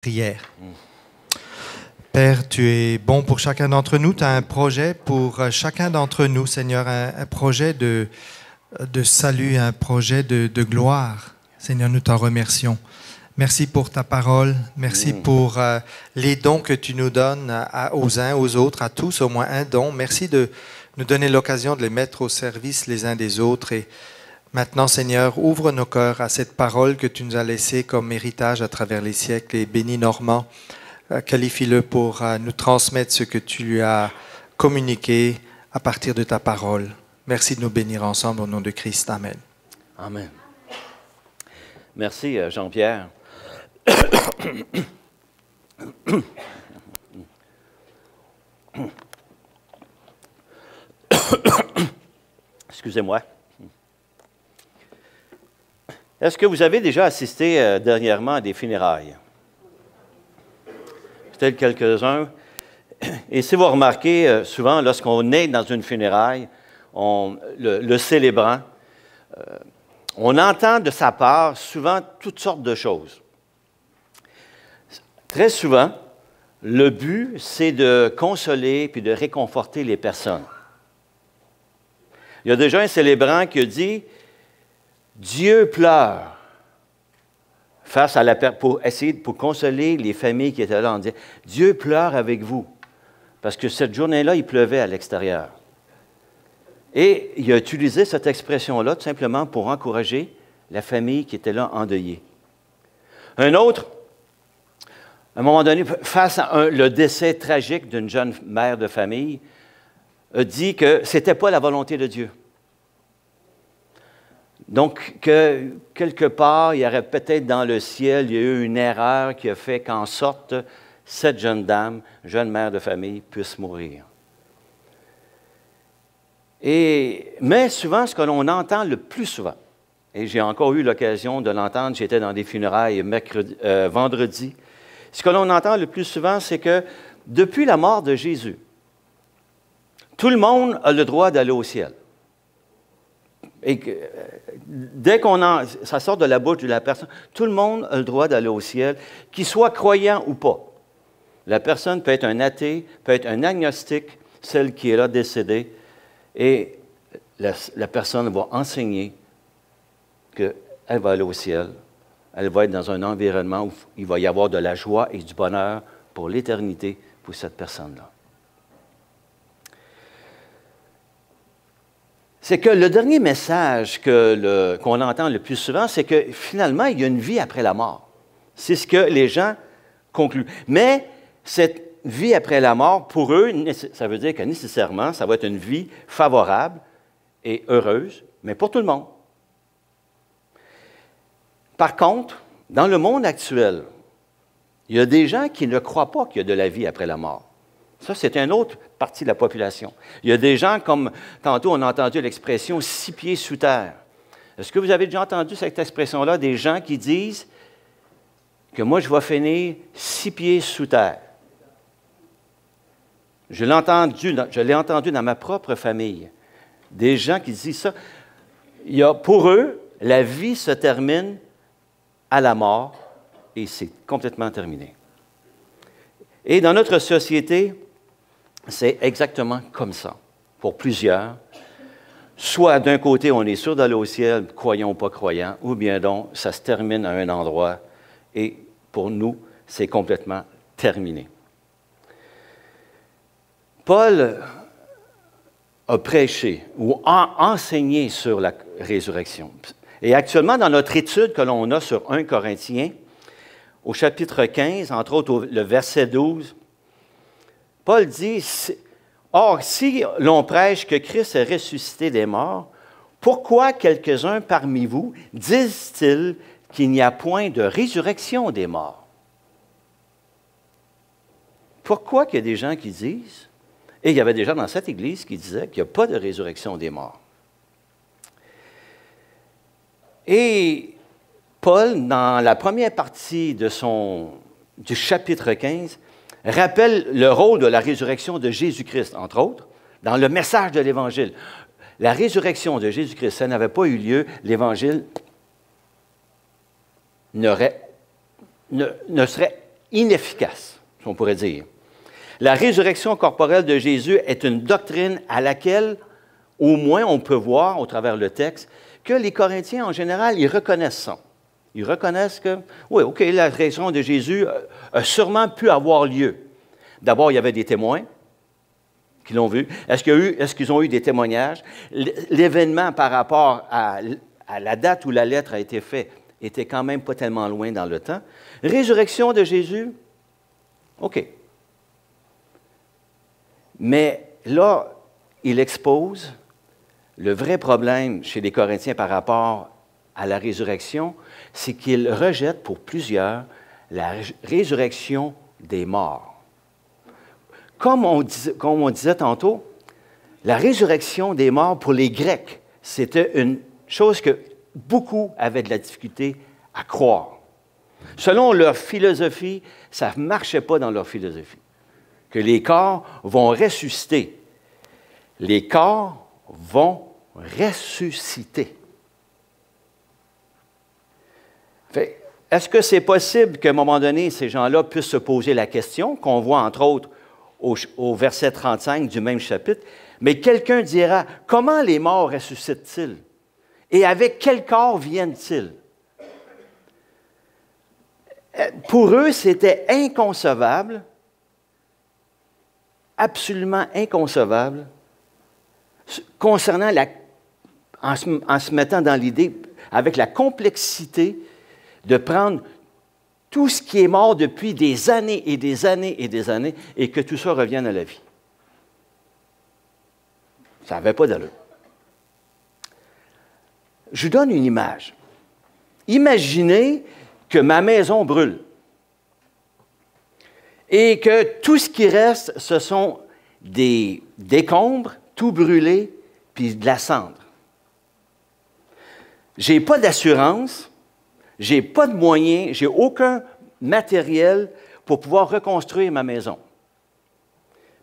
Prière. Père, tu es bon pour chacun d'entre nous. Tu as un projet pour euh, chacun d'entre nous, Seigneur, un, projet de, de salut, un projet de, gloire. Seigneur, nous t'en remercions. Merci pour ta parole. Merci mm. pour euh, les dons que tu nous donnes aux uns, aux autres, à tous, au moins un don. Merci de nous donner l'occasion de les mettre au service les uns des autres. Et Maintenant, Seigneur, ouvre nos cœurs à cette parole que tu nous as laissée comme héritage à travers les siècles et bénis Normand. Euh, qualifie-le pour euh, nous transmettre ce que tu lui as communiqué à partir de ta parole. Merci de nous bénir ensemble au nom de Christ. Amen. Amen. Merci, euh, Jean-Pierre. Excusez-moi. Est-ce que vous avez déjà assisté euh, dernièrement à des funérailles? Peut-être quelques-uns. Et si vous remarquez, euh, souvent, lorsqu'on est dans une funéraille, le, célébrant, euh, on entend de sa part souvent toutes sortes de choses. Très souvent, le but, c'est de consoler puis de réconforter les personnes. Il y a déjà un célébrant qui a dit Dieu pleure face à la pour essayer pour consoler les familles qui étaient là en disant Dieu pleure avec vous parce que cette journée-là il pleuvait à l'extérieur. Et il a utilisé cette expression-là tout simplement pour encourager la famille qui était là endeuillée. Un autre, à un moment donné, face à le décès tragique d'une jeune mère de famille, a dit que ce n'était pas la volonté de Dieu. Donc, que quelque part, il y aurait peut-être dans le ciel, il y a eu une erreur qui a fait qu'en sorte, cette jeune dame, jeune mère de famille, puisse mourir. Et, mais souvent, ce que l'on entend le plus souvent, et j'ai encore eu l'occasion de l'entendre, j'étais dans des funérailles mercredi, euh, vendredi, ce que l'on entend le plus souvent, c'est que depuis la mort de Jésus, tout le monde a le droit d'aller au ciel. Et euh, dès qu'on en, ça sort de la bouche de la personne, tout le monde a le droit d'aller au ciel, qu'il soit croyant ou pas. La personne peut être un athée, peut être un agnostique, celle qui est là décédée, et la personne va enseigner qu'elle va aller au ciel. Elle va être dans un environnement où il va y avoir de la joie et du bonheur pour l'éternité pour cette personne-là. C'est que le dernier message qu'on entend le plus souvent, c'est que finalement, il y a une vie après la mort. C'est ce que les gens concluent. Mais cette vie après la mort, pour eux, ça veut dire que nécessairement, ça va être une vie favorable et heureuse, mais pour tout le monde. Par contre, dans le monde actuel, il y a des gens qui ne croient pas qu'il y a de la vie après la mort. Ça, c'est une autre partie de la population. Il y a des gens comme, tantôt on a entendu l'expression six pieds sous terre. Est-ce que vous avez déjà entendu cette expression-là, des gens qui disent que moi, je vais finir six pieds sous terre? Je l'ai entendu, entendu dans ma propre famille. Des gens qui disent ça. Pour eux, la vie se termine à la mort et c'est complètement terminé. Et dans notre société, c'est exactement comme ça, pour plusieurs. Soit d'un côté, on est sûr d'aller au ciel, croyons ou pas croyants, ou bien donc, ça se termine à un endroit, et pour nous, c'est complètement terminé. Paul a prêché ou a enseigné sur la résurrection. Et actuellement, dans notre étude que l'on a sur 1 Corinthiens, au chapitre 15, entre autres le verset 12, Paul dit, Or, si l'on prêche que Christ est ressuscité des morts, pourquoi quelques-uns parmi vous disent-ils qu'il n'y a point de résurrection des morts? Pourquoi qu'il y a des gens qui disent, et il y avait des gens dans cette église qui disaient qu'il n'y a pas de résurrection des morts. Et Paul, dans la première partie de son, du chapitre 15, rappelle le rôle de la résurrection de Jésus-Christ, entre autres, dans le message de l'Évangile. La résurrection de Jésus-Christ, ça n'avait pas eu lieu, l'Évangile ne, serait inefficace, on pourrait dire. La résurrection corporelle de Jésus est une doctrine à laquelle, au moins, on peut voir, au travers le texte, que les Corinthiens, en général, ils reconnaissent ça. Ils reconnaissent que, oui, OK, la résurrection de Jésus a sûrement pu avoir lieu. D'abord, il y avait des témoins qui l'ont vu. Est-ce qu'ils ont eu des témoignages? L'événement par rapport à, à, la date où la lettre a été faite était quand même pas tellement loin dans le temps. Résurrection de Jésus, OK. Mais là, il expose le vrai problème chez les Corinthiens par rapport à la résurrection, c'est qu'ils rejettent pour plusieurs la résurrection des morts. Comme on, comme on disait tantôt, la résurrection des morts pour les Grecs, c'était une chose que beaucoup avaient de la difficulté à croire. Selon leur philosophie, ça ne marchait pas dans leur philosophie. Que les corps vont ressusciter. Les corps vont ressusciter. Est-ce que c'est possible qu'à un moment donné, ces gens-là puissent se poser la question, qu'on voit entre autres au, verset 35 du même chapitre, mais quelqu'un dira, comment les morts ressuscitent-ils? Et avec quel corps viennent-ils? Euh, pour eux, c'était inconcevable, absolument inconcevable, concernant la, en se mettant dans l'idée, avec la complexité de prendre tout ce qui est mort depuis des années et des années et des années et que tout ça revienne à la vie. Ça n'avait pas d'allure. Je vous donne une image. Imaginez que ma maison brûle et que tout ce qui reste, ce sont des décombres, tout brûlé, puis de la cendre. Je n'ai pas d'assurance, j'ai pas de moyens, j'ai aucun matériel pour pouvoir reconstruire ma maison.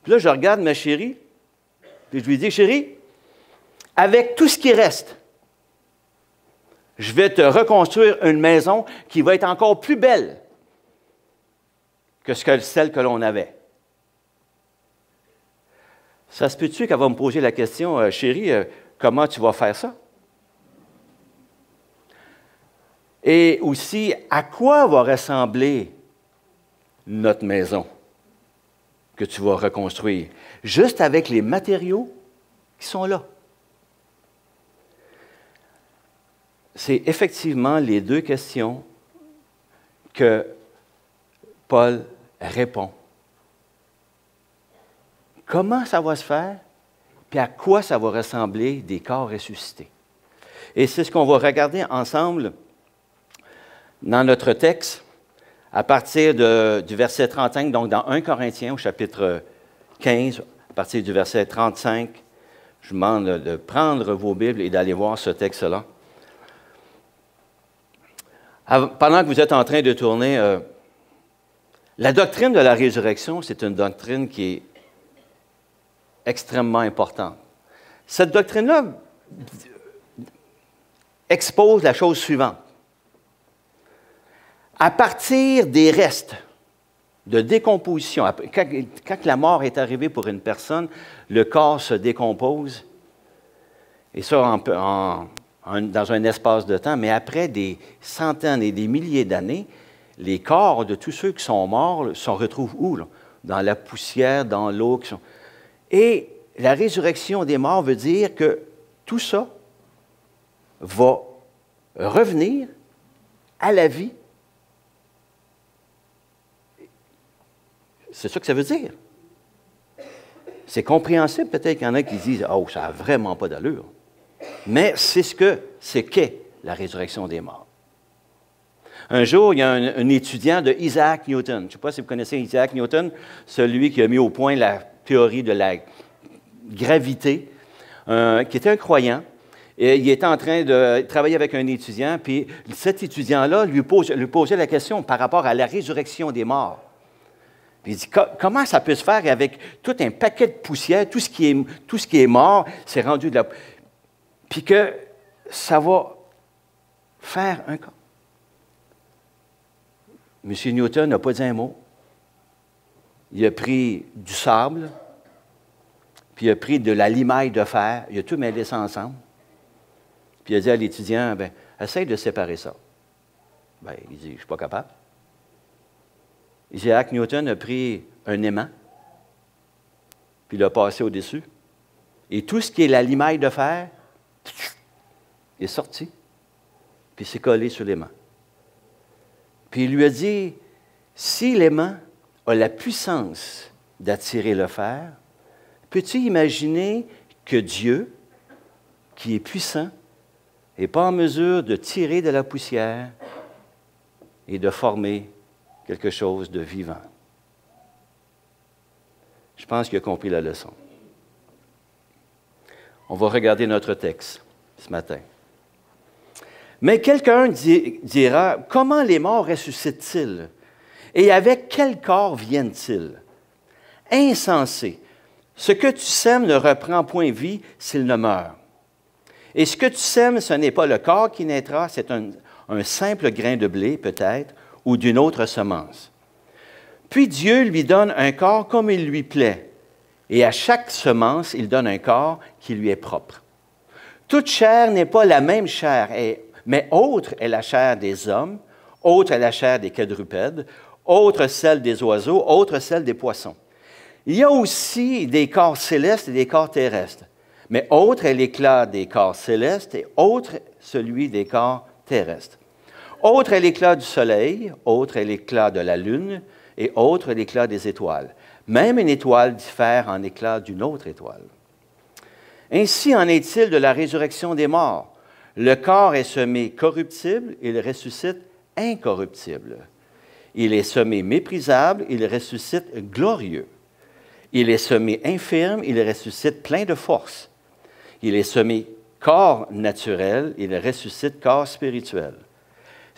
Puis là, je regarde ma chérie, puis je lui dis, chérie, avec tout ce qui reste, je vais te reconstruire une maison qui va être encore plus belle que celle que l'on avait. Ça se peut-tu qu'elle va me poser la question, euh, chérie, euh, comment tu vas faire ça? Et aussi, à quoi va ressembler notre maison que tu vas reconstruire? Juste avec les matériaux qui sont là. C'est effectivement les deux questions que Paul répond. Comment ça va se faire? Puis à quoi ça va ressembler des corps ressuscités? Et c'est ce qu'on va regarder ensemble dans notre texte, à partir du verset 35, donc dans 1 Corinthiens au chapitre 15, à partir du verset 35, je vous demande de prendre vos Bibles et d'aller voir ce texte-là. Pendant que vous êtes en train de tourner, euh, la doctrine de la résurrection, c'est une doctrine qui est extrêmement importante. Cette doctrine-là expose la chose suivante à partir des restes de décomposition, quand, la mort est arrivée pour une personne, le corps se décompose, et ça dans un espace de temps, mais après des centaines et des milliers d'années, les corps de tous ceux qui sont morts se retrouvent où? Dans la poussière, dans l'eau. Et la résurrection des morts veut dire que tout ça va revenir à la vie C'est ça que ça veut dire. C'est compréhensible, peut-être qu'il y en a qui disent Oh, ça n'a vraiment pas d'allure. Mais c'est ce que c'est qu'est la résurrection des morts. Un jour, il y a un, étudiant de Isaac Newton. Je ne sais pas si vous connaissez Isaac Newton, celui qui a mis au point la théorie de la gravité, qui était un croyant. Il était en train de travailler avec un étudiant, puis cet étudiant-là lui posait la question par rapport à la résurrection des morts il dit, comment ça peut se faire avec tout un paquet de poussière, tout ce qui est, tout ce qui est mort, c'est rendu de la... Puis que ça va faire un cas. M. Newton n'a pas dit un mot. Il a pris du sable, puis il a pris de la limaille de fer, il a tout mêlé ça ensemble. Puis il a dit à l'étudiant, ben, essaye de séparer ça. Ben, il dit, je ne suis pas capable. Isaac Newton a pris un aimant, puis l'a passé au-dessus. Et tout ce qui est la limaille de fer est sorti, puis s'est collé sur l'aimant. Puis il lui a dit, si l'aimant a la puissance d'attirer le fer, peux-tu imaginer que Dieu, qui est puissant, n'est pas en mesure de tirer de la poussière et de former quelque chose de vivant? Je pense qu'il a compris la leçon. On va regarder notre texte ce matin. Mais quelqu'un dira, comment les morts ressuscitent-ils? Et avec quel corps viennent-ils? Insensé. Ce que tu sèmes ne reprend point vie s'il ne meurt. Et ce que tu sèmes, ce n'est pas le corps qui naîtra, c'est un, un simple grain de blé peut-être, ou d'une autre semence. Puis Dieu lui donne un corps comme il lui plaît, et à chaque semence, il donne un corps qui lui est propre. Toute chair n'est pas la même chair, mais autre est la chair des hommes, autre est la chair des quadrupèdes, autre celle des oiseaux, autre celle des poissons. Il y a aussi des corps célestes et des corps terrestres, mais autre est l'éclat des corps célestes et autre celui des corps terrestres. Autre est l'éclat du soleil, autre est l'éclat de la lune et autre est l'éclat des étoiles. Même une étoile diffère en éclat d'une autre étoile. Ainsi en est-il de la résurrection des morts. Le corps est semé corruptible, il ressuscite incorruptible. Il est semé méprisable, il ressuscite glorieux. Il est semé infirme, il ressuscite plein de force. Il est semé corps naturel, il ressuscite corps spirituel.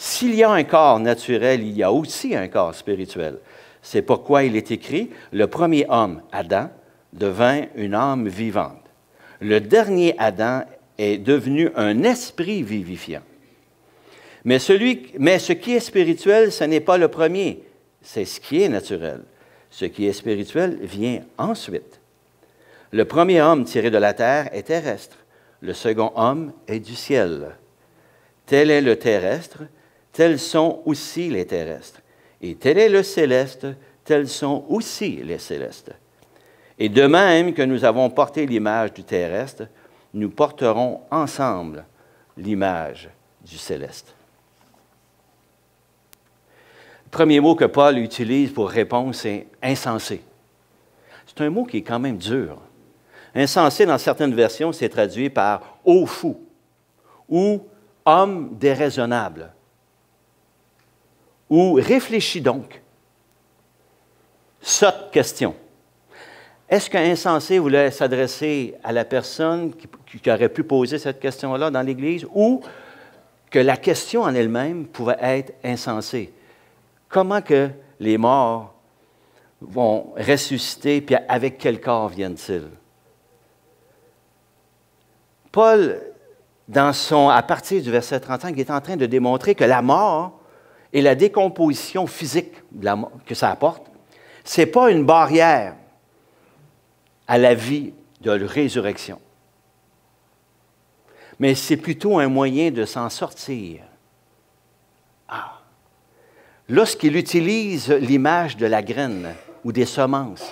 S'il y a un corps naturel, il y a aussi un corps spirituel. C'est pourquoi il est écrit, le premier homme, Adam, devint une âme vivante. Le dernier Adam est devenu un esprit vivifiant. Mais, ce qui est spirituel, ce n'est pas le premier, c'est ce qui est naturel. Ce qui est spirituel vient ensuite. Le premier homme tiré de la terre est terrestre, le second homme est du ciel. Tel est le terrestre, tels sont aussi les terrestres. Et tel est le céleste, tels sont aussi les célestes. Et de même que nous avons porté l'image du terrestre, nous porterons ensemble l'image du céleste. Le premier mot que Paul utilise pour répondre, c'est insensé. C'est un mot qui est quand même dur. Insensé, dans certaines versions, c'est traduit par haut fou ou homme déraisonnable ou réfléchis donc. Sotte question. Est-ce qu'un insensé voulait s'adresser à la personne qui, aurait pu poser cette question-là dans l'Église ou que la question en elle-même pouvait être insensée? Comment que les morts vont ressusciter, puis avec quel corps viennent-ils? Paul, dans son, à partir du verset 35, il est en train de démontrer que la mort et la décomposition physique que ça apporte, ce n'est pas une barrière à la vie de résurrection, mais c'est plutôt un moyen de s'en sortir. Ah! lorsqu'il utilise l'image de la graine ou des semences,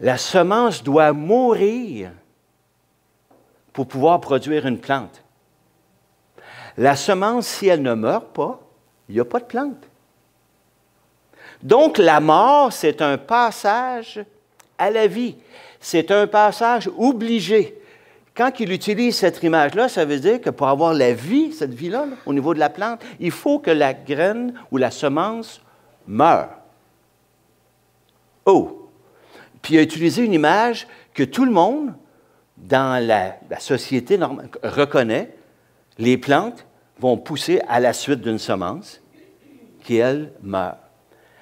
la semence doit mourir pour pouvoir produire une plante. La semence, si elle ne meurt pas, il n'y a pas de plante. Donc la mort, c'est un passage à la vie. C'est un passage obligé quand il utilise cette image-là, ça veut dire que pour avoir la vie, cette vie-là, au niveau de la plante, il faut que la graine ou la semence meure. Oh! Puis il a utilisé une image que tout le monde dans la, la société reconnaît. Les plantes vont pousser à la suite d'une semence qui, elle, meurt.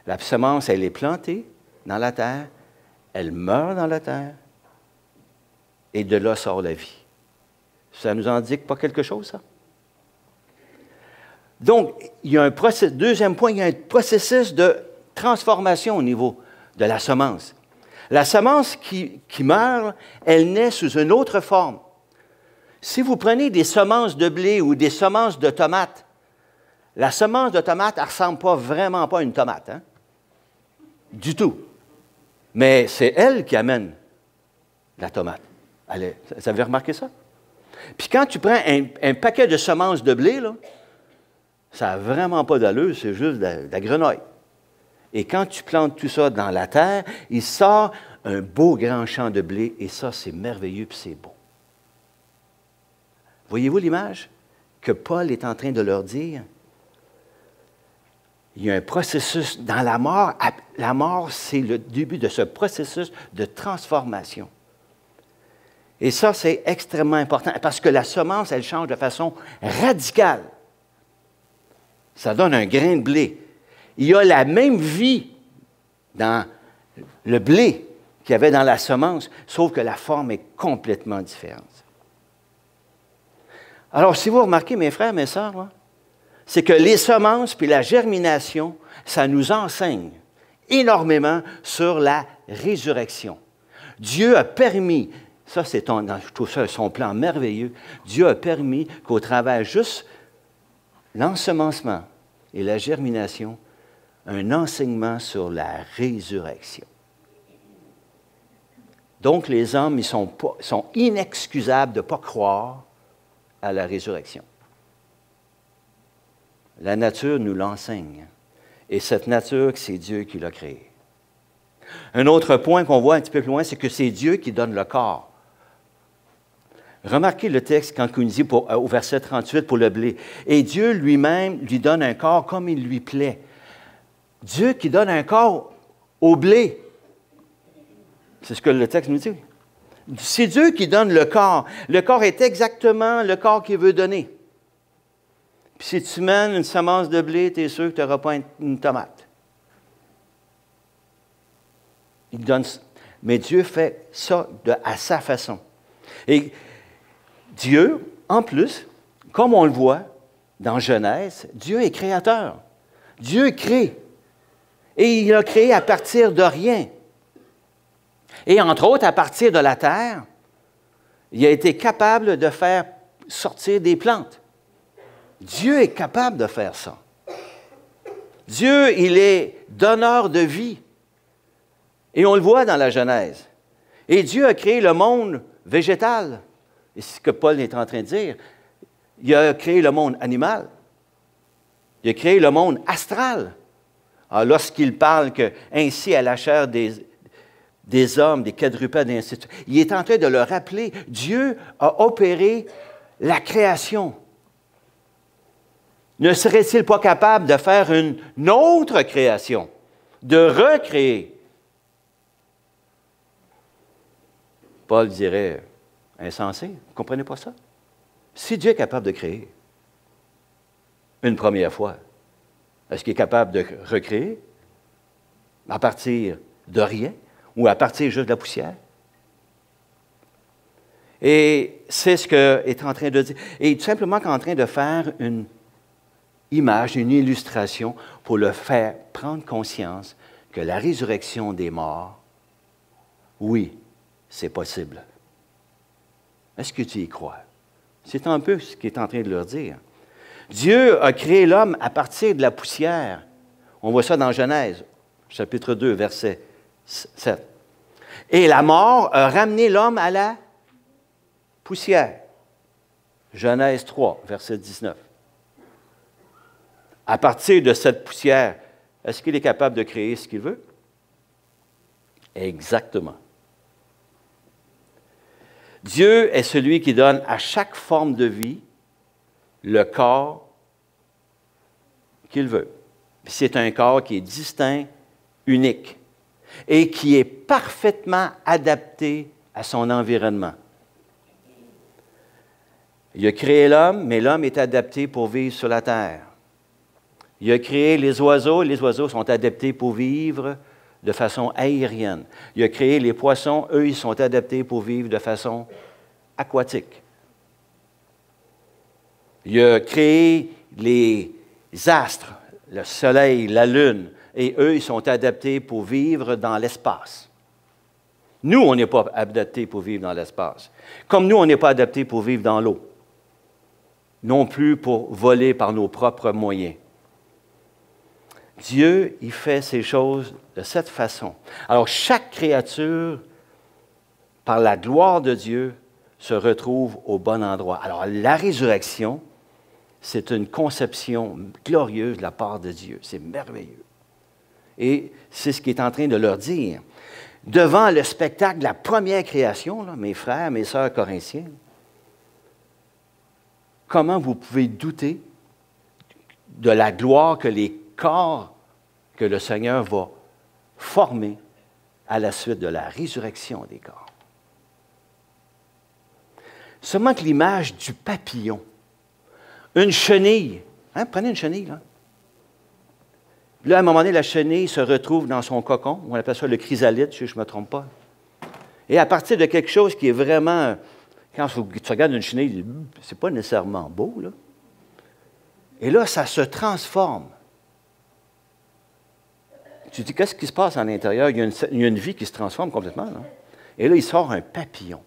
La semence, elle est plantée dans la terre, elle meurt dans la terre, et de là sort la vie. Ça nous indique pas quelque chose, ça? Donc, il y a un deuxième point, il y a un processus de transformation au niveau de la semence. La semence qui meurt, elle naît sous une autre forme. Si vous prenez des semences de blé ou des semences de tomates, la semence de tomate, ne ressemble pas vraiment pas à une tomate. Hein? Du tout. Mais c'est elle qui amène la tomate. Allez, vous avez remarqué ça? Puis quand tu prends un, paquet de semences de blé, ça n'a vraiment pas d'allure, c'est juste de la, grenouille. Et quand tu plantes tout ça dans la terre, il sort un beau grand champ de blé, et ça, c'est merveilleux, puis c'est beau. Voyez-vous l'image que Paul est en train de leur dire? Il y a un processus dans la mort. La mort, c'est le début de ce processus de transformation. Et ça, c'est extrêmement important parce que la semence, elle change de façon radicale. Ça donne un grain de blé. Il y a la même vie dans le blé qu'il y avait dans la semence, sauf que la forme est complètement différente. Alors, si vous remarquez, mes frères, mes sœurs, c'est que les semences puis la germination, ça nous enseigne énormément sur la résurrection. Dieu a permis ça, c'est son plan merveilleux. Dieu a permis qu'au travers juste l'ensemencement et la germination, un enseignement sur la résurrection. Donc, les hommes, ils sont, sont inexcusables de ne pas croire à la résurrection. La nature nous l'enseigne. Et cette nature, c'est Dieu qui l'a créée. Un autre point qu'on voit un petit peu plus loin, c'est que c'est Dieu qui donne le corps. Remarquez le texte quand il dit euh, au verset 38 pour le blé. Et Dieu lui-même lui donne un corps comme il lui plaît. Dieu qui donne un corps au blé. C'est ce que le texte nous dit. C'est Dieu qui donne le corps. Le corps est exactement le corps qu'il veut donner. Puis si tu mènes une semence de blé, tu es sûr que tu n'auras pas une tomate. Il donne, mais Dieu fait ça à sa façon. Et Dieu, en plus, comme on le voit dans Genèse, Dieu est créateur. Dieu crée. Et il a créé à partir de rien. Et entre autres, à partir de la terre, il a été capable de faire sortir des plantes. Dieu est capable de faire ça. Dieu, il est donneur de vie. Et on le voit dans la Genèse. Et Dieu a créé le monde végétal. C'est ce que Paul est en train de dire. Il a créé le monde animal. Il a créé le monde astral. lorsqu'il parle que ainsi à la chair des, des hommes, des quadrupèdes, et ainsi de suite, il est en train de le rappeler. Dieu a opéré la création. Ne serait-il pas capable de faire une autre création, de recréer? Paul dirait, insensé. Vous ne comprenez pas ça? Si Dieu est capable de créer une première fois, est-ce qu'il est capable de recréer? À partir de rien? Ou à partir juste de la poussière? Et c'est ce qu'il est en train de dire. Et tout simplement en train de faire une image, une illustration pour le faire prendre conscience que la résurrection des morts, oui, c'est possible. Est-ce que tu y crois? C'est un peu ce qu'il est en train de leur dire. Dieu a créé l'homme à partir de la poussière. On voit ça dans Genèse, chapitre 2, verset 7. Et la mort a ramené l'homme à la poussière. Genèse 3, verset 19. À partir de cette poussière, est-ce qu'il est capable de créer ce qu'il veut? Exactement. Dieu est celui qui donne à chaque forme de vie le corps qu'il veut. C'est un corps qui est distinct, unique, et qui est parfaitement adapté à son environnement. Il a créé l'homme, mais l'homme est adapté pour vivre sur la terre. Il a créé les oiseaux, les oiseaux sont adaptés pour vivre de façon aérienne. Il a créé les poissons, eux, ils sont adaptés pour vivre de façon aquatique. Il a créé les, astres, le soleil, la lune, et eux, ils sont adaptés pour vivre dans l'espace. Nous, on n'est pas adaptés pour vivre dans l'espace. Comme nous, on n'est pas adaptés pour vivre dans l'eau. Non plus pour voler par nos propres moyens. Dieu, il fait ces choses de cette façon. Alors, chaque créature, par la gloire de Dieu, se retrouve au bon endroit. Alors, la résurrection, c'est une conception glorieuse de la part de Dieu. C'est merveilleux. Et c'est ce qu'il est en train de leur dire. Devant le spectacle de la première création, mes frères, mes sœurs corinthiens, comment vous pouvez douter de la gloire que les corps que le Seigneur va former à la suite de la résurrection des corps? Seulement que l'image du papillon, une chenille, hein, prenez une chenille, là. Là, à un moment donné, la chenille se retrouve dans son cocon. On appelle ça le chrysalide, si je ne me trompe pas. Et à partir de quelque chose qui est vraiment. Quand tu regardes une chenille, c'est pas nécessairement beau, là. Et là, ça se transforme. Tu te dis, qu'est-ce qui se passe à l'intérieur? Il, y a une vie qui se transforme complètement. Là. Et là, il sort un papillon.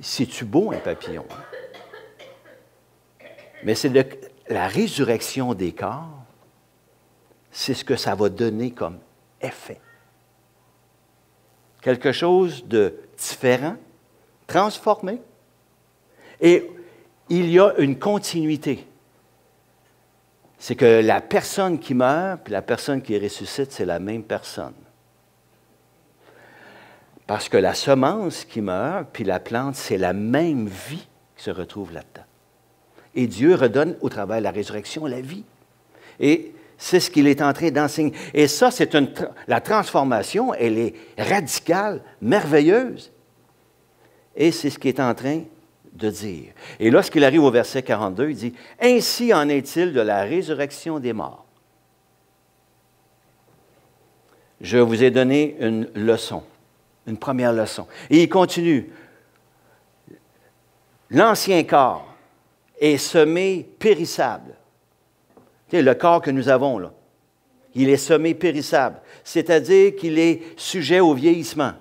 C'est-tu beau, un papillon? Mais c'est la résurrection des corps c'est ce que ça va donner comme effet. Quelque chose de différent, transformé, et il y a une continuité. C'est que la personne qui meurt puis la personne qui ressuscite, c'est la même personne. Parce que la semence qui meurt puis la plante, c'est la même vie qui se retrouve là-dedans. Et Dieu redonne au travers de la résurrection la vie. C'est ce qu'il est en train d'enseigner. Et ça, c'est la transformation, elle est radicale, merveilleuse. Et c'est ce qu'il est en train de dire. Et lorsqu'il arrive au verset 42, il dit, Ainsi en est-il de la résurrection des morts. Je vous ai donné une leçon, une première leçon. Et il continue. L'ancien corps est semé périssable le corps que nous avons, il est semé périssable, c'est-à-dire qu'il est sujet au vieillissement.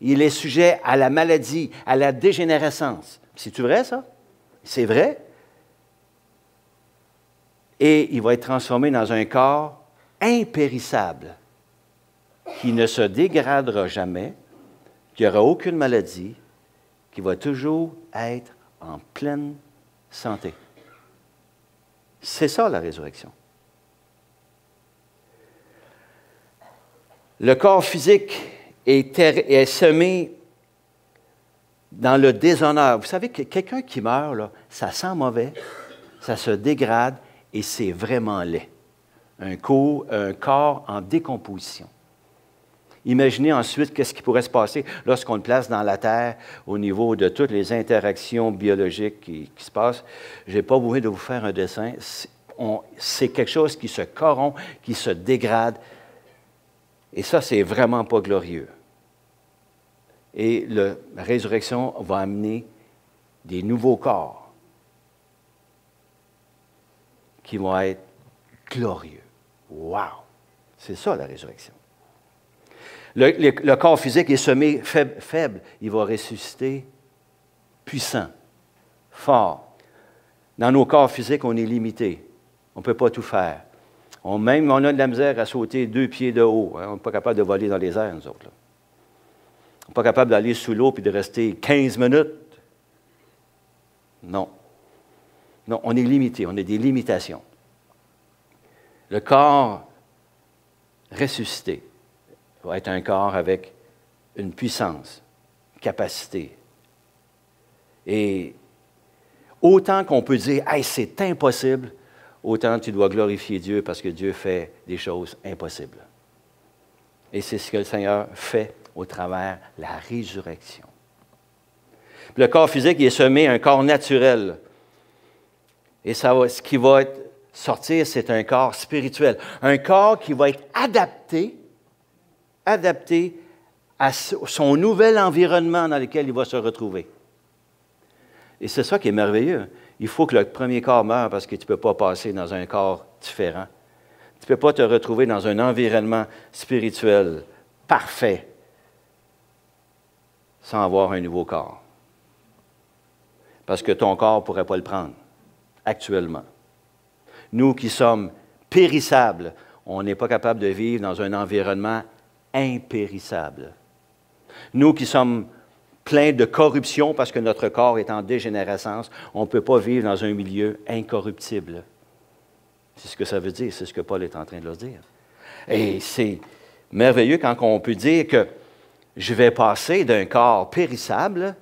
Il est sujet à la maladie, à la dégénérescence. C'est-tu vrai, ça? C'est vrai? Et il va être transformé dans un corps impérissable, qui ne se dégradera jamais, qui n'aura aucune maladie, qui va toujours être en pleine santé. C'est ça la résurrection. Le corps physique est, semé dans le déshonneur. Vous savez que quelqu'un qui meurt, ça sent mauvais, ça se dégrade et c'est vraiment laid. Un corps en décomposition. Imaginez ensuite qu'est-ce qui pourrait se passer lorsqu'on le place dans la terre au niveau de toutes les interactions biologiques qui, se passent. Je n'ai pas besoin de vous faire un dessin. C'est quelque chose qui se corrompt, qui se dégrade. Et ça, c'est vraiment pas glorieux. Et la résurrection va amener des nouveaux corps qui vont être glorieux. Wow! C'est ça la résurrection. Le, corps physique est semé faible, il va ressusciter puissant, fort. Dans nos corps physiques, on est limité. On ne peut pas tout faire. On, même on a de la misère à sauter deux pieds de haut. Hein. On n'est pas capable de voler dans les airs, nous autres. On n'est pas capable d'aller sous l'eau et de rester 15 minutes. Non. Non, on est limité, on a des limitations. Le corps ressuscité va être un corps avec une puissance, une capacité. Et autant qu'on peut dire, hey, c'est impossible, autant tu dois glorifier Dieu parce que Dieu fait des choses impossibles. Et c'est ce que le Seigneur fait au travers de la résurrection. le corps physique est semé un corps naturel. Et ça ce qui va sortir, c'est un corps spirituel. Un corps qui va être adapté adapté à son nouvel environnement dans lequel il va se retrouver. Et c'est ça qui est merveilleux. Il faut que le premier corps meure parce que tu ne peux pas passer dans un corps différent. Tu ne peux pas te retrouver dans un environnement spirituel parfait sans avoir un nouveau corps. Parce que ton corps ne pourrait pas le prendre actuellement. Nous qui sommes périssables, on n'est pas capable de vivre dans un environnement impérissable. Nous qui sommes pleins de corruption parce que notre corps est en dégénérescence, on ne peut pas vivre dans un milieu incorruptible. C'est ce que ça veut dire, c'est ce que Paul est en train de leur dire. Et c'est merveilleux quand on peut dire que je vais passer d'un corps périssable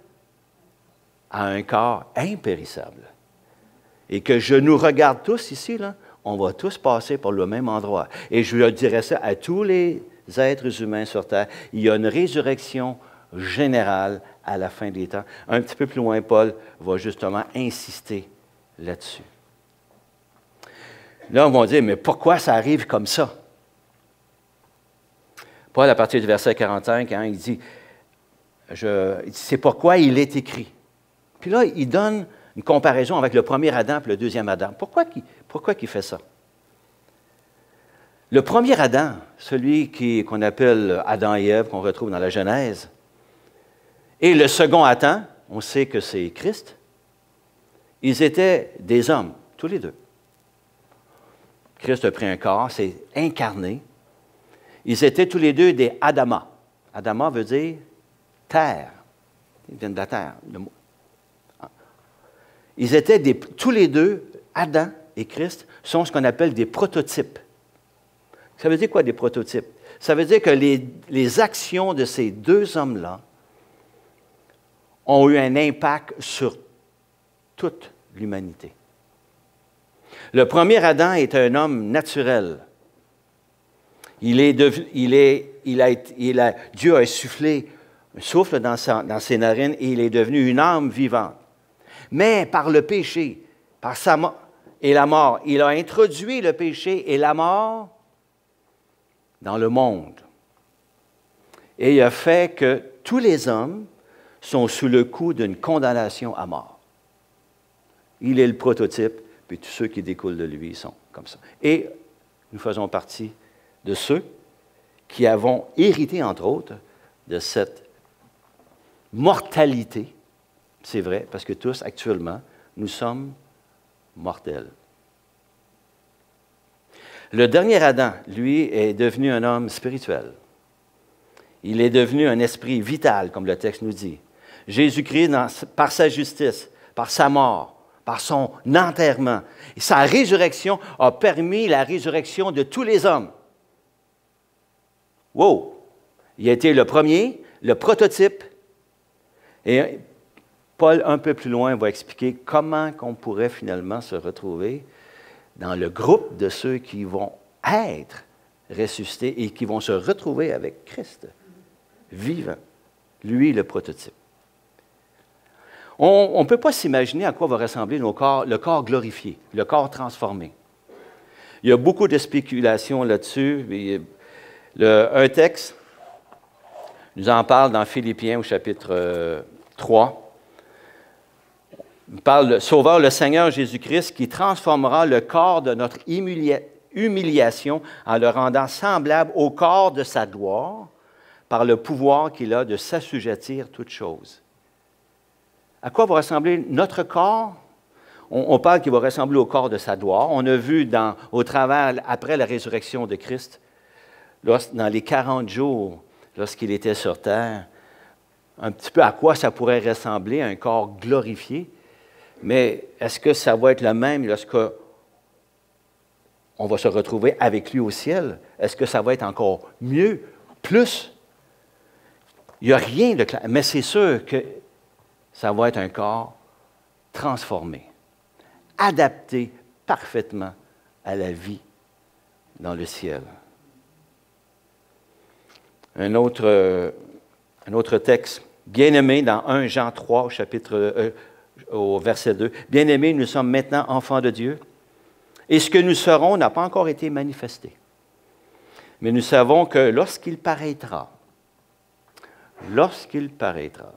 à un corps impérissable. Et que je nous regarde tous ici, on va tous passer par le même endroit. Et je dirais ça à tous les êtres humains sur Terre. Il y a une résurrection générale à la fin des temps. Un petit peu plus loin, Paul va justement insister là-dessus. Là, on va dire, mais pourquoi ça arrive comme ça? Paul, à partir du verset 45, hein, il dit, c'est pourquoi il est écrit. Puis là, il donne une comparaison avec le premier Adam et le deuxième Adam. Pourquoi, pourquoi il fait ça? Le premier Adam, celui qu'on appelle Adam et Ève, qu'on retrouve dans la Genèse, et le second Adam, on sait que c'est Christ, ils étaient des hommes, tous les deux. Christ a pris un corps, s'est incarné. Ils étaient tous les deux des Adama. Adama veut dire terre. Ils viennent de la terre. Ils étaient tous les deux, Adam et Christ, sont ce qu'on appelle des prototypes. Ça veut dire quoi des prototypes? Ça veut dire que les, les actions de ces deux hommes-là ont eu un impact sur toute l'humanité. Le premier Adam est un homme naturel. Il est, il est, il a, Dieu a soufflé un souffle dans, dans ses narines et il est devenu une âme vivante. Mais par le péché, par sa mort et la mort, il a introduit le péché et la mort dans le monde. Et il a fait que tous les hommes sont sous le coup d'une condamnation à mort. Il est le prototype puis tous ceux qui découlent de lui sont comme ça. Et nous faisons partie de ceux qui avons hérité, entre autres, de cette mortalité. C'est vrai, parce que tous, actuellement, nous sommes mortels. Le dernier Adam, lui, est devenu un homme spirituel. Il est devenu un esprit vital, comme le texte nous dit. Jésus-Christ, par sa justice, par sa mort, par son enterrement. Et sa résurrection a permis la résurrection de tous les hommes. Wow! Il a été le premier, le prototype. Et Paul, un peu plus loin, va expliquer comment on pourrait finalement se retrouver dans le groupe de ceux qui vont être ressuscités et qui vont se retrouver avec Christ, vivant. Lui, le prototype. On ne peut pas s'imaginer à quoi va ressembler le corps glorifié, le corps transformé. Il y a beaucoup de spéculations là-dessus. un texte nous en parle dans Philippiens au chapitre 3. Parle de Sauveur, le Seigneur Jésus-Christ, qui transformera le corps de notre humiliation en le rendant semblable au corps de sa gloire par le pouvoir qu'il a de s'assujettir toutes choses. À quoi va ressembler notre corps? On, parle qu'il va ressembler au corps de sa gloire. On a vu au travers, après la résurrection de Christ, dans les 40 jours, lorsqu'il était sur terre, un petit peu à quoi ça pourrait ressembler, un corps glorifié. Mais est-ce que ça va être le même lorsque on va se retrouver avec lui au ciel? Est-ce que ça va être encore mieux, plus? Il n'y a rien de clair. Mais c'est sûr que ça va être un corps transformé, adapté parfaitement à la vie dans le ciel. Un autre, autre texte, bien-aimé dans 1 Jean 3 au chapitre euh, au verset 2. Bien-aimés, nous sommes maintenant enfants de Dieu, et ce que nous serons n'a pas encore été manifesté. Mais nous savons que lorsqu'il paraîtra, lorsqu'il paraîtra,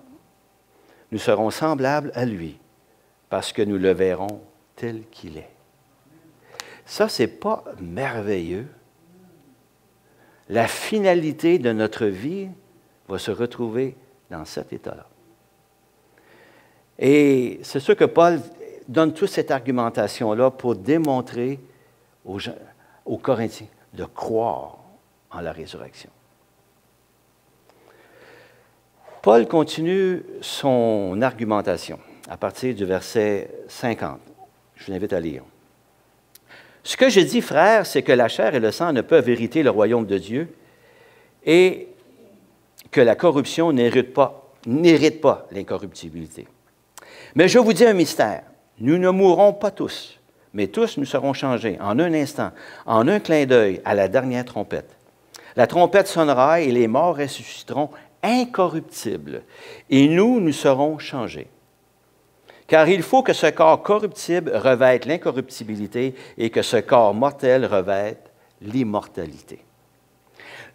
nous serons semblables à lui parce que nous le verrons tel qu'il est. Ça, c'est pas merveilleux. La finalité de notre vie va se retrouver dans cet état-là. Et c'est sûr que Paul donne toute cette argumentation-là pour démontrer aux, Corinthiens de croire en la résurrection. Paul continue son argumentation à partir du verset 50. Je vous invite à lire. Ce que je dis, frère, c'est que la chair et le sang ne peuvent hériter le royaume de Dieu et que la corruption n'hérite n'hérite pas l'incorruptibilité. Mais je vous dis un mystère. Nous ne mourrons pas tous, mais tous nous serons changés en un instant, en un clin d'œil, à la dernière trompette. La trompette sonnera et les morts ressusciteront incorruptibles, et nous, nous serons changés. Car il faut que ce corps corruptible revête l'incorruptibilité et que ce corps mortel revête l'immortalité.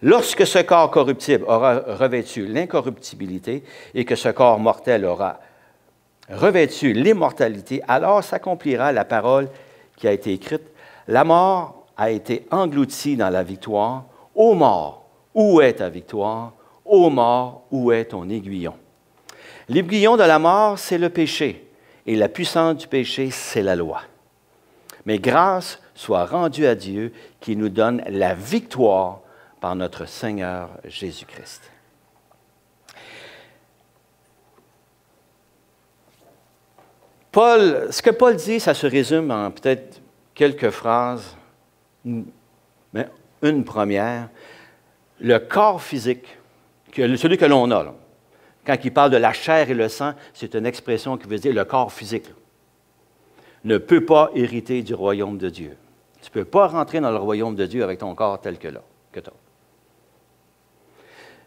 Lorsque ce corps corruptible aura revêtu l'incorruptibilité et que ce corps mortel aura revêtu l'immortalité, alors s'accomplira la parole qui a été écrite. La mort a été engloutie dans la victoire. Ô mort, où est ta victoire? Ô mort, où est ton aiguillon? L'aiguillon de la mort, c'est le péché. Et la puissance du péché, c'est la loi. Mais grâce soit rendue à Dieu qui nous donne la victoire par notre Seigneur Jésus-Christ. Paul, ce que Paul dit, ça se résume en peut-être quelques phrases, mais une première. Le corps physique, celui que l'on a, quand il parle de la chair et le sang, c'est une expression qui veut dire le corps physique. Ne peut pas hériter du royaume de Dieu. Tu ne peux pas rentrer dans le royaume de Dieu avec ton corps tel que là, que tu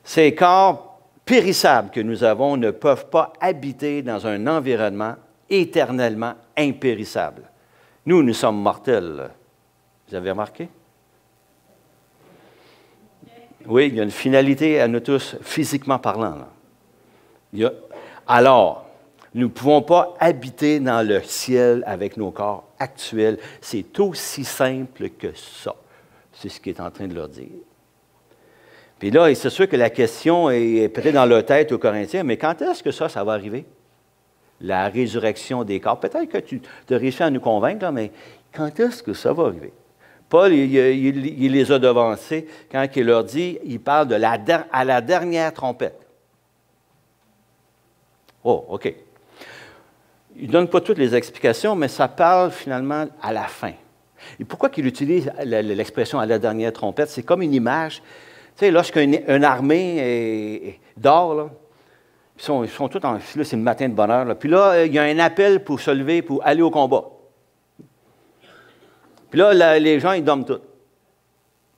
Ces corps périssables que nous avons ne peuvent pas habiter dans un environnement éternellement impérissable. Nous, nous sommes mortels. Vous avez remarqué? Oui, il y a une finalité à nous tous, physiquement parlant. Alors, nous ne pouvons pas habiter dans le ciel avec nos corps actuels. C'est aussi simple que ça. C'est ce qu'il est en train de leur dire. Puis là, c'est sûr que la question est peut-être dans leur tête aux Corinthiens, mais quand est-ce que ça, ça va arriver? La résurrection des corps. Peut-être que tu as réussi à nous convaincre, mais quand est-ce que ça va arriver? Paul, il, les a devancés quand il leur dit, il parle de la, à la dernière trompette. Oh, OK. Il ne donne pas toutes les explications, mais ça parle finalement à la fin. Et pourquoi qu'il utilise l'expression à la dernière trompette? C'est comme une image. Tu sais, lorsqu'une armée dort, ils, sont, tous en. Là, c'est le matin de bonheur. Puis là, il y a un appel pour se lever, pour aller au combat. Puis là, les gens, ils dorment tous.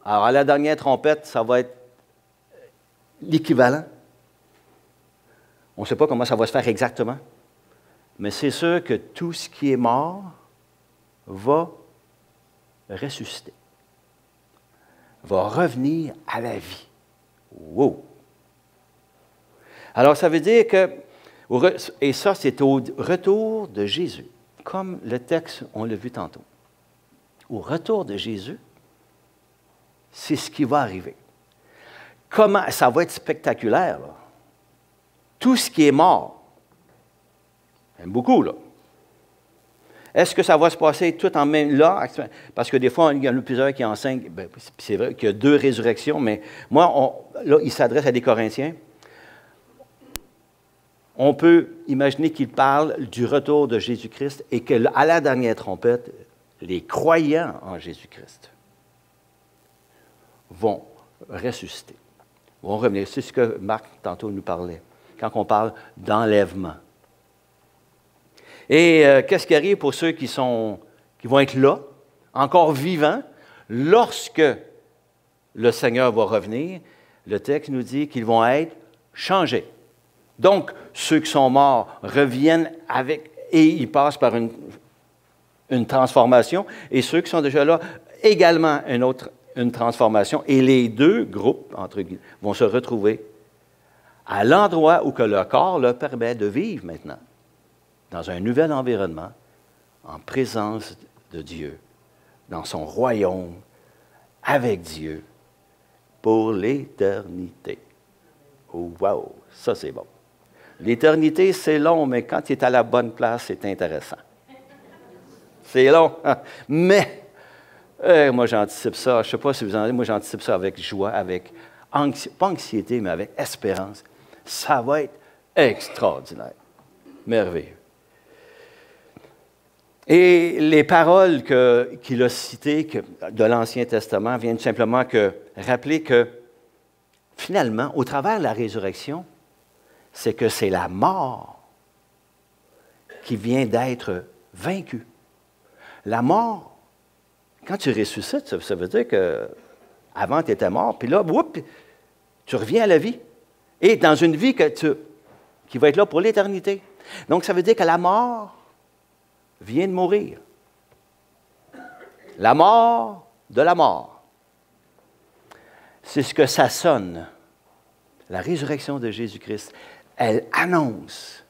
Alors, à la dernière trompette, ça va être l'équivalent on ne sait pas comment ça va se faire exactement, mais c'est sûr que tout ce qui est mort va ressusciter, va revenir à la vie. Wow! Alors, ça veut dire que, et ça, c'est au retour de Jésus, comme le texte, on l'a vu tantôt. Au retour de Jésus, c'est ce qui va arriver. Comment, ça va être spectaculaire, là tout ce qui est mort. J'aime beaucoup, là. Est-ce que ça va se passer tout en même là? Parce que des fois, il y en a plusieurs qui enseignent, ben, c'est vrai qu'il y a deux résurrections, mais moi, là, il s'adresse à des Corinthiens. On peut imaginer qu'il parle du retour de Jésus-Christ et qu'à la dernière trompette, les croyants en Jésus-Christ vont ressusciter, vont revenir. C'est ce que Marc tantôt nous parlait quand on parle d'enlèvement. Et euh, qu'est-ce qui arrive pour ceux qui, sont, qui vont être là, encore vivants, lorsque le Seigneur va revenir? Le texte nous dit qu'ils vont être changés. Donc, ceux qui sont morts reviennent avec, et ils passent par une, transformation, et ceux qui sont déjà là, également une autre une transformation, et les deux groupes, entre vont se retrouver à l'endroit où que le corps leur permet de vivre maintenant, dans un nouvel environnement, en présence de Dieu, dans son royaume avec Dieu pour l'éternité. Oh, wow, ça c'est bon. L'éternité, c'est long, mais quand tu es à la bonne place, c'est intéressant. C'est long, mais eh, moi j'anticipe ça. Je ne sais pas si vous en avez, moi j'anticipe ça avec joie, avec pas anxiété, mais avec espérance. Ça va être extraordinaire, merveilleux. Et les paroles qu'il a citées de l'Ancien Testament viennent simplement que rappeler que finalement, au travers de la résurrection, c'est que c'est la mort qui vient d'être vaincue. La mort, quand tu ressuscites, ça, veut dire que avant tu étais mort, puis là, tu reviens à la vie. Et dans une vie que tu, qui va être là pour l'éternité. Donc, ça veut dire que la mort vient de mourir. La mort de la mort. C'est ce que ça sonne. La résurrection de Jésus-Christ, elle annonce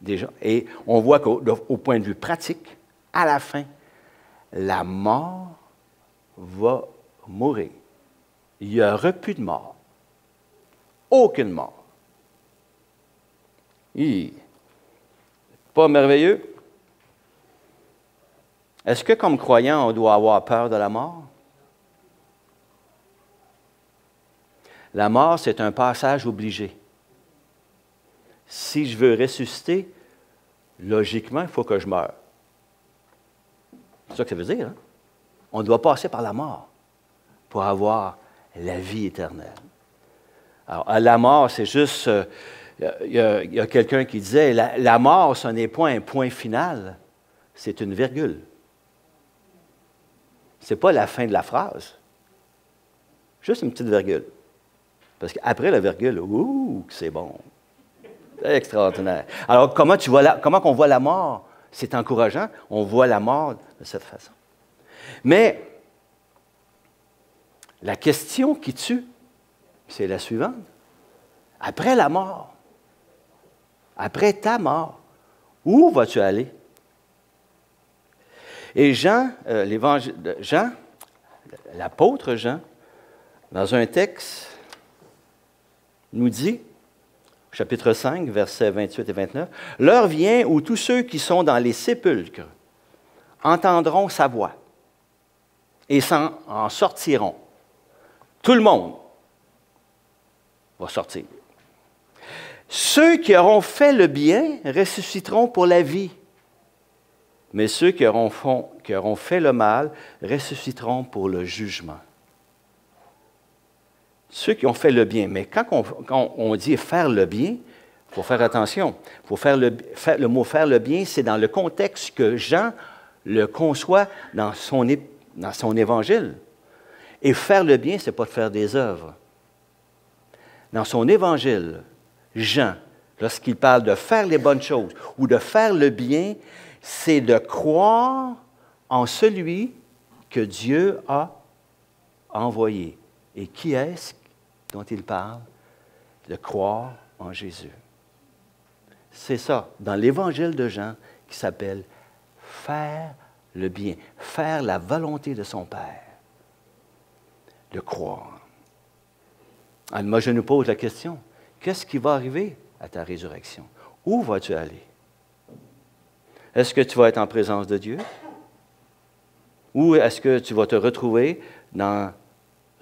déjà. Et on voit qu'au point de vue pratique, à la fin, la mort va mourir. Il n'y aura plus de mort. Aucune mort. Pas merveilleux? Est-ce que comme croyant, on doit avoir peur de la mort? La mort, c'est un passage obligé. Si je veux ressusciter, logiquement, il faut que je meure. C'est ça que ça veut dire. Hein? On doit passer par la mort pour avoir la vie éternelle. Alors, la mort, c'est juste, euh, il y a, quelqu'un qui disait, la mort, ce n'est pas un point final, c'est une virgule. Ce n'est pas la fin de la phrase. Juste une petite virgule. Parce qu'après la virgule, ouh, c'est bon. Extraordinaire. Alors, comment, tu on voit la mort? C'est encourageant. On voit la mort de cette façon. Mais la question qui tue, c'est la suivante. Après la mort, après ta mort, où vas-tu aller? Et Jean, euh, Jean, l'apôtre Jean, dans un texte, nous dit, chapitre 5, versets 28 et 29, L'heure vient où tous ceux qui sont dans les sépulcres entendront sa voix et s'en en sortiront. Tout le monde va sortir. Ceux qui auront fait le bien ressusciteront pour la vie mais ceux qui auront, fait le mal ressusciteront pour le jugement. Ceux qui ont fait le bien. Mais quand on, dit faire le bien, il faut faire attention. Faut faire le, mot faire le bien, c'est dans le contexte que Jean le conçoit dans son, dans son évangile. Et faire le bien, ce n'est pas de faire des œuvres. Dans son évangile, Jean, lorsqu'il parle de faire les bonnes choses ou de faire le bien, c'est de croire en celui que Dieu a envoyé. Et qui est-ce dont il parle? De croire en Jésus. C'est ça, dans l'évangile de Jean, qui s'appelle faire le bien, faire la volonté de son Père, de croire. Alors, moi, je nous pose la question, qu'est-ce qui va arriver à ta résurrection? Où vas-tu aller? Est-ce que tu vas être en présence de Dieu? Ou est-ce que tu vas te retrouver dans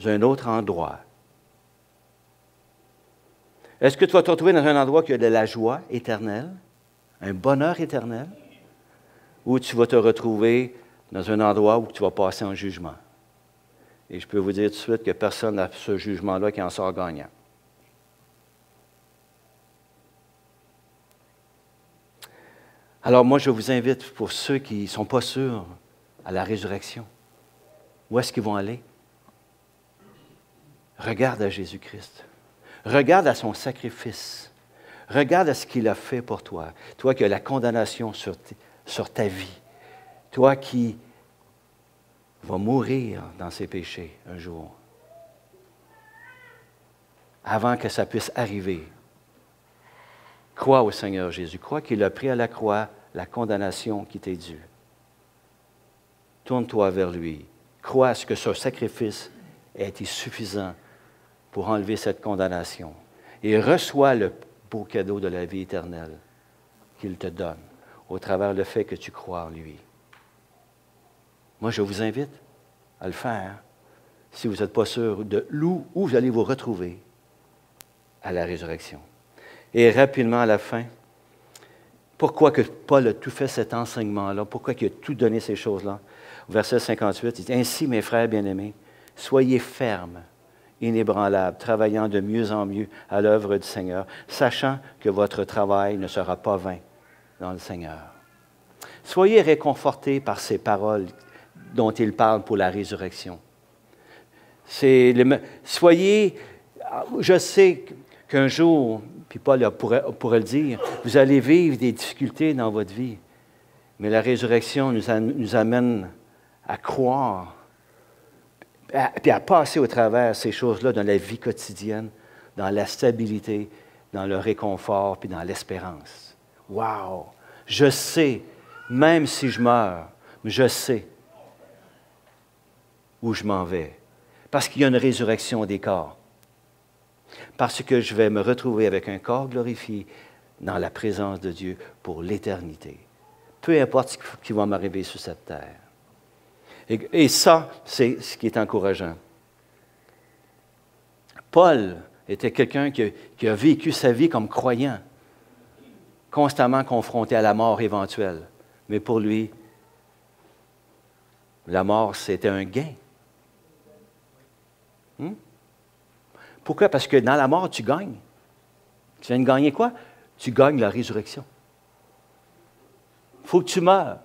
un autre endroit? Est-ce que tu vas te retrouver dans un endroit qui a de la joie éternelle, un bonheur éternel? Ou tu vas te retrouver dans un endroit où tu vas passer en jugement? Et je peux vous dire tout de suite que personne n'a ce jugement-là qui en sort gagnant. Alors moi, je vous invite, pour ceux qui ne sont pas sûrs à la résurrection, où est-ce qu'ils vont aller? Regarde à Jésus-Christ. Regarde à son sacrifice. Regarde à ce qu'il a fait pour toi. Toi qui as la condamnation sur, ta vie. Toi qui vas mourir dans ses péchés un jour. Avant que ça puisse arriver. Crois au Seigneur Jésus. Crois qu'il a pris à la croix la condamnation qui t'est due. Tourne-toi vers lui Crois à ce que ce sacrifice a été suffisant pour enlever cette condamnation. Et reçois le beau cadeau de la vie éternelle qu'il te donne au travers du fait que tu crois en lui. Moi, je vous invite à le faire si vous n'êtes pas sûr de où, où vous allez vous retrouver à la résurrection. Et rapidement à la fin, pourquoi que Paul a tout fait cet enseignement-là? Pourquoi il a tout donné ces choses-là? Verset 58, il dit, Ainsi, mes frères bien-aimés, soyez fermes, inébranlables, travaillant de mieux en mieux à l'œuvre du Seigneur, sachant que votre travail ne sera pas vain dans le Seigneur. Soyez réconfortés par ces paroles dont il parle pour la résurrection. soyez, je sais qu'un jour, puis Paul pourrait, le dire, vous allez vivre des difficultés dans votre vie, mais la résurrection nous amène à croire, puis à passer au travers ces choses-là dans la vie quotidienne, dans la stabilité, dans le réconfort, puis dans l'espérance. Wow! Je sais, même si je meurs, je sais où je m'en vais. Parce qu'il y a une résurrection des corps. Parce que je vais me retrouver avec un corps glorifié dans la présence de Dieu pour l'éternité. Peu importe ce qui va m'arriver sur cette terre. Et, ça, c'est ce qui est encourageant. Paul était quelqu'un qui, a vécu sa vie comme croyant, constamment confronté à la mort éventuelle. Mais pour lui, la mort, c'était un gain. Hmm? Pourquoi? Parce que dans la mort, tu gagnes. Tu viens de gagner quoi? Tu gagnes la résurrection. Il faut que tu meurs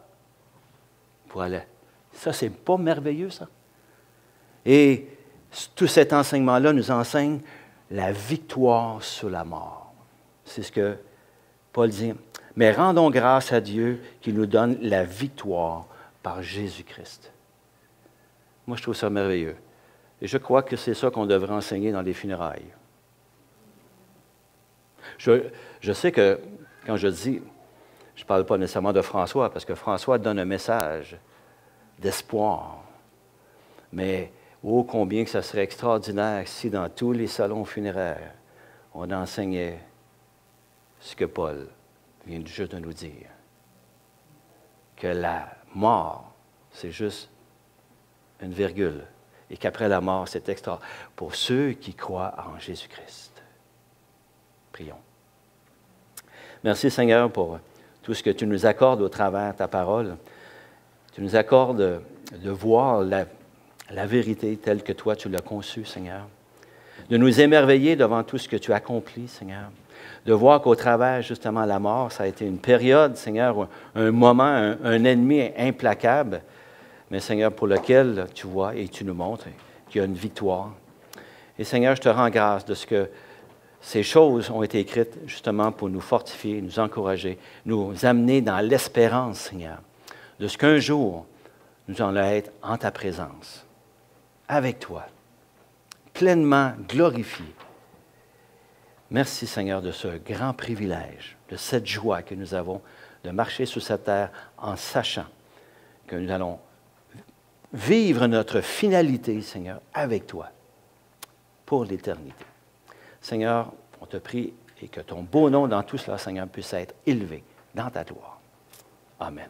pour aller. Ça, c'est pas merveilleux, ça. Et tout cet enseignement-là nous enseigne la victoire sur la mort. C'est ce que Paul dit. Mais rendons grâce à Dieu qui nous donne la victoire par Jésus-Christ. Moi, je trouve ça merveilleux. Et je crois que c'est ça qu'on devrait enseigner dans les funérailles. Je, sais que quand je dis, je ne parle pas nécessairement de François, parce que François donne un message d'espoir. Mais oh combien que ça serait extraordinaire si dans tous les salons funéraires, on enseignait ce que Paul vient juste de nous dire. Que la mort, c'est juste une virgule et qu'après la mort, c'est extra pour ceux qui croient en Jésus-Christ. Prions. Merci Seigneur pour tout ce que tu nous accordes au travers de ta parole. Tu nous accordes de voir la, vérité telle que toi tu l'as conçue, Seigneur. De nous émerveiller devant tout ce que tu as accompli, Seigneur. De voir qu'au travers, justement, la mort, ça a été une période, Seigneur, un moment, un ennemi implacable mais Seigneur, pour lequel tu vois et tu nous montres qu'il y a une victoire. Et Seigneur, je te rends grâce de ce que ces choses ont été écrites justement pour nous fortifier, nous encourager, nous amener dans l'espérance, Seigneur, de ce qu'un jour, nous allons être en ta présence, avec toi, pleinement glorifiés. Merci, Seigneur, de ce grand privilège, de cette joie que nous avons de marcher sur cette terre en sachant que nous allons vivre notre finalité, Seigneur, avec toi pour l'éternité. Seigneur, on te prie et que ton beau nom dans tout cela, Seigneur, puisse être élevé dans ta gloire. Amen.